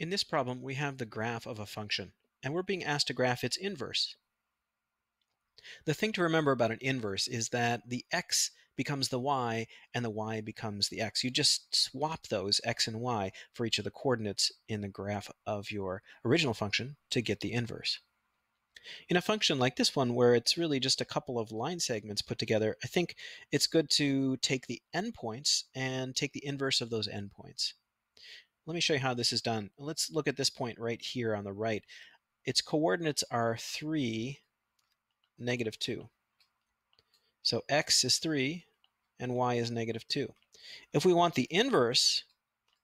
In this problem, we have the graph of a function, and we're being asked to graph its inverse. The thing to remember about an inverse is that the x becomes the y and the y becomes the x. You just swap those x and y for each of the coordinates in the graph of your original function to get the inverse. In a function like this one, where it's really just a couple of line segments put together, I think it's good to take the endpoints and take the inverse of those endpoints. Let me show you how this is done. Let's look at this point right here on the right. Its coordinates are 3, negative 2. So x is 3 and y is negative 2. If we want the inverse,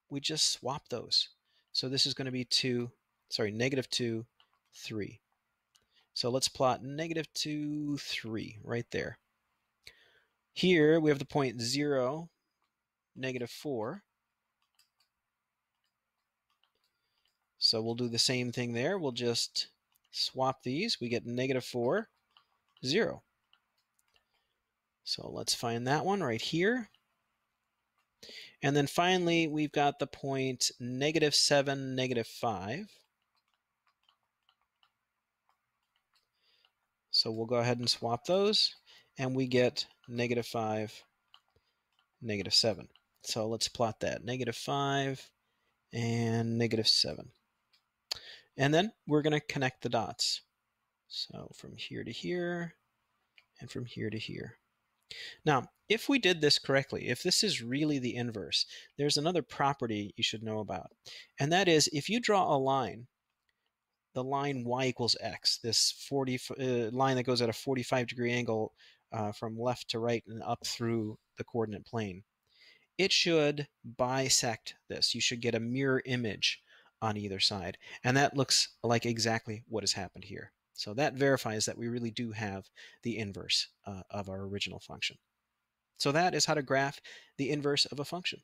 we just swap those. So this is going to be 2, sorry, negative 2, 3. So let's plot negative 2, 3 right there. Here we have the point 0, negative 4. So we'll do the same thing there. We'll just swap these. We get negative 4, 0. So let's find that one right here. And then finally, we've got the point negative 7, negative 5. So we'll go ahead and swap those, and we get negative 5, negative 7. So let's plot that. Negative 5 and negative 7. And then we're going to connect the dots. So from here to here, and from here to here. Now, if we did this correctly, if this is really the inverse, there's another property you should know about. And that is if you draw a line the line y equals x, this 40 uh, line that goes at a 45 degree angle uh, from left to right and up through the coordinate plane, it should bisect this. You should get a mirror image on either side. And that looks like exactly what has happened here. So that verifies that we really do have the inverse uh, of our original function. So that is how to graph the inverse of a function.